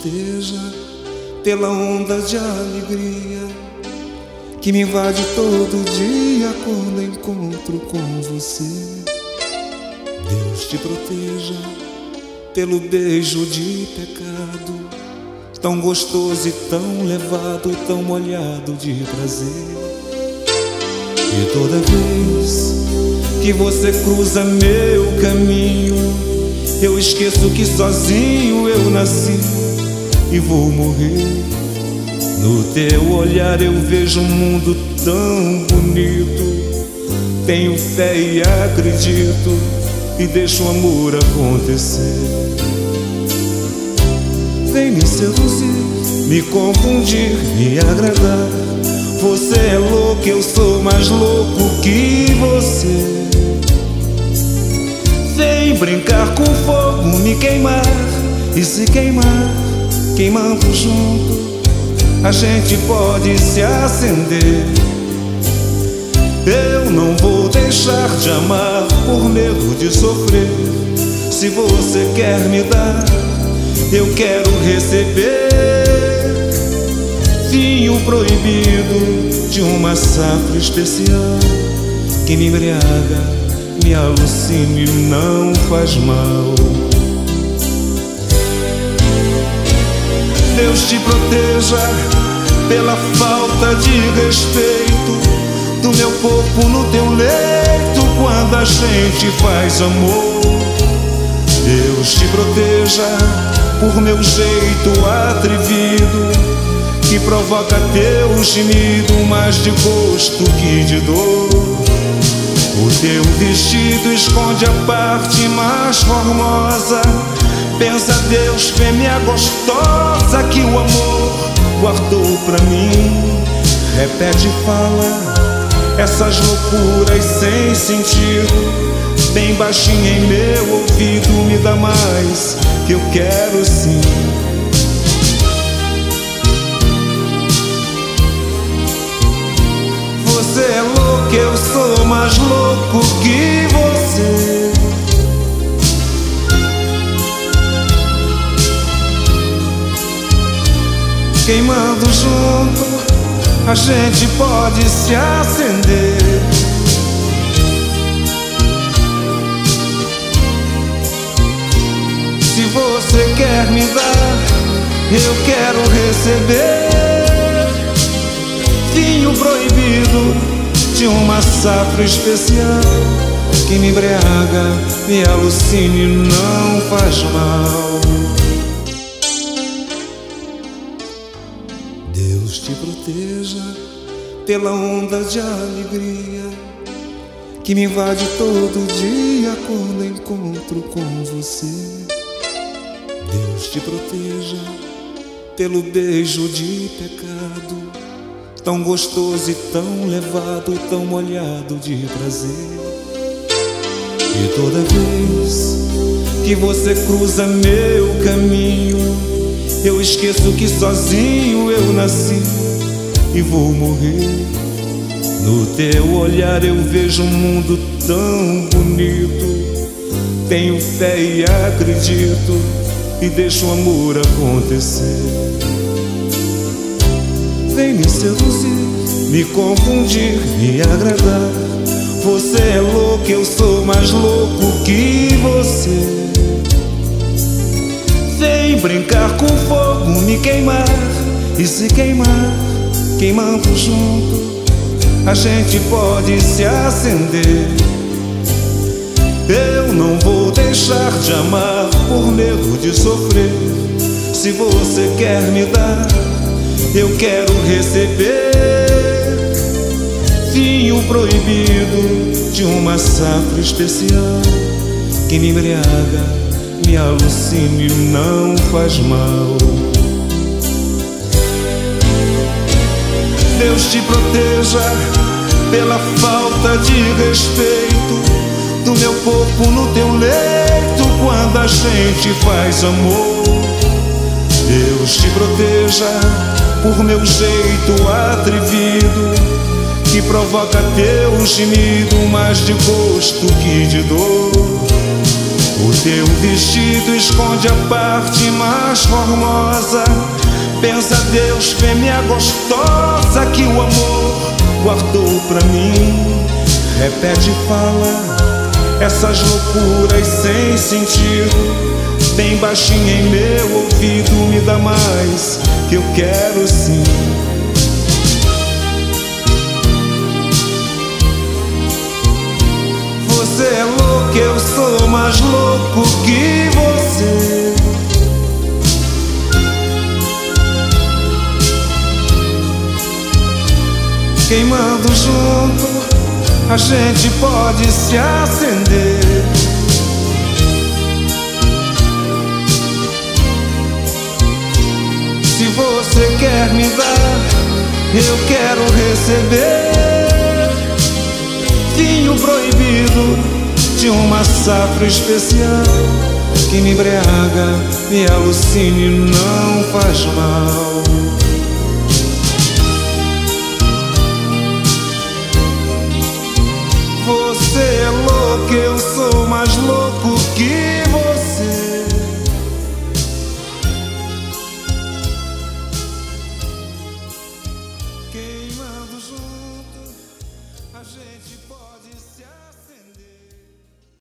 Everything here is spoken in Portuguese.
proteja pela onda de alegria que me invade todo dia quando encontro com você. Deus te proteja pelo beijo de pecado, tão gostoso e tão levado, tão molhado de prazer. E toda vez que você cruza meu caminho, eu esqueço que sozinho eu nasci e vou morrer. No teu olhar eu vejo um mundo tão bonito. Tenho fé e acredito e deixo o amor acontecer. Vem me seduzir, me confundir, me agradar. Você é louco, eu sou mais louco que você. Vem brincar com fogo, me queimar e se queimar, queimando junto, a gente pode se acender. Eu não vou deixar de amar por medo de sofrer. Se você quer me dar, eu quero receber. Vinho proibido de uma safra especial que me embriaga, me alucine, não faz mal. Te proteja pela falta de respeito do meu corpo no teu leito quando a gente faz amor. Deus te proteja por meu jeito atrevido que provoca teu gemido mais de gosto que de dor. O teu vestido esconde a parte mais formosa. Pensa Deus, fêmea gostosa que o amor guardou pra mim. Repete e fala essas loucuras sem sentido. Bem baixinho em meu ouvido, me dá mais que eu quero sim. Você é louco, eu sou mais louco que você. Queimando junto, a gente pode se acender. Se você quer me dar, eu quero receber vinho proibido de uma safra especial que me embriaga, me alucine, não faz mal. Te proteja pela onda de alegria que me invade todo dia quando encontro com você. Deus te proteja pelo beijo de pecado tão gostoso e tão levado, tão molhado de prazer. E toda vez que você cruza meu caminho, eu esqueço que sozinho eu nasci e vou morrer. No teu olhar eu vejo um mundo tão bonito. Tenho fé e acredito e deixo o amor acontecer. Vem me seduzir, me confundir, me agradar. Você é louco, eu sou mais louco que você. Brincar com fogo, me queimar e se queimar, queimando junto, a gente pode se acender. Eu não vou deixar de amar por medo de sofrer. Se você quer me dar, eu quero receber vinho proibido de uma safra especial que me embriaga, me alucine, não faz mal. Deus te proteja pela falta de respeito do meu corpo no teu leito quando a gente faz amor. Deus te proteja por meu jeito atrevido que provoca teu gemido mais de gosto que de dor. O teu vestido esconde a parte mais formosa. Pensa Deus, fêmea gostosa que o amor guardou pra mim. Repete e fala essas loucuras sem sentido. Bem baixinho em meu ouvido, me dá mais que eu quero sim. Sou mais louco que você. Queimando junto, a gente pode se acender. Se você quer me dar, eu quero receber vinho proibido de uma safra especial que me embriaga, me alucine, não faz mal.